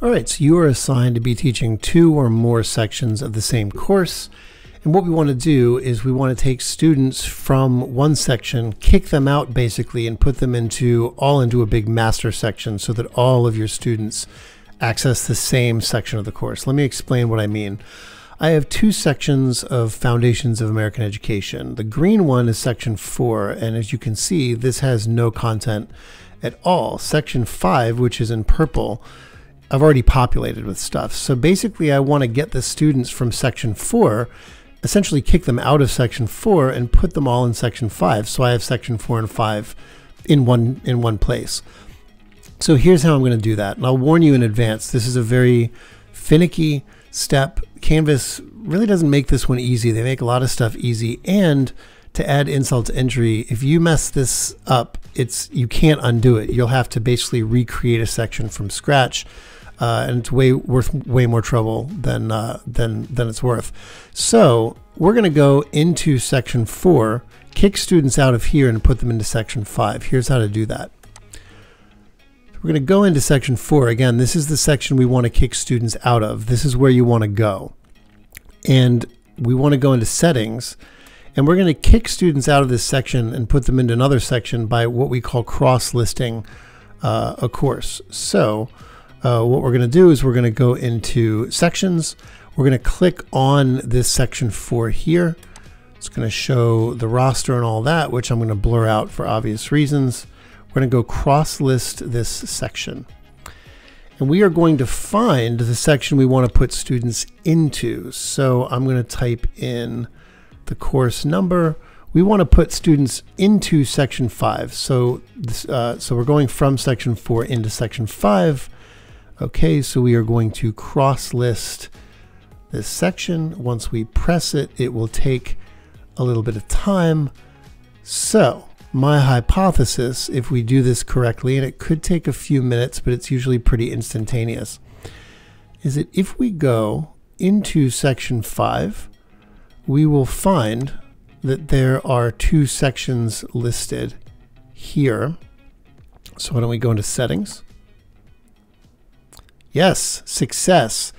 All right, so you are assigned to be teaching two or more sections of the same course. And what we want to do is we want to take students from one section, kick them out basically, and put them into all into a big master section so that all of your students access the same section of the course. Let me explain what I mean. I have two sections of Foundations of American Education. The green one is section four, and as you can see, this has no content at all. Section five, which is in purple, I've already populated with stuff. So basically, I want to get the students from section four, essentially kick them out of section four and put them all in section five. So I have section four and five in one in one place. So here's how I'm going to do that. And I'll warn you in advance, this is a very finicky step. Canvas really doesn't make this one easy. They make a lot of stuff easy. And to add insult to injury, if you mess this up, it's you can't undo it. You'll have to basically recreate a section from scratch uh, and it's way worth way more trouble than uh, than than it's worth. So we're going to go into section four, kick students out of here, and put them into section five. Here's how to do that. We're going to go into section four. Again, this is the section we want to kick students out of. This is where you want to go. And we want to go into settings. And we're going to kick students out of this section and put them into another section by what we call cross-listing uh, a course. So uh, what we're going to do is we're going to go into sections. We're going to click on this section four here. It's going to show the roster and all that, which I'm going to blur out for obvious reasons. We're going to go cross list this section. And we are going to find the section we want to put students into. So I'm going to type in the course number. We want to put students into section five. So, this, uh, so we're going from section four into section five. Okay, so we are going to cross list this section. Once we press it, it will take a little bit of time. So my hypothesis, if we do this correctly, and it could take a few minutes, but it's usually pretty instantaneous, is that if we go into section five, we will find that there are two sections listed here. So why don't we go into settings? Yes, success.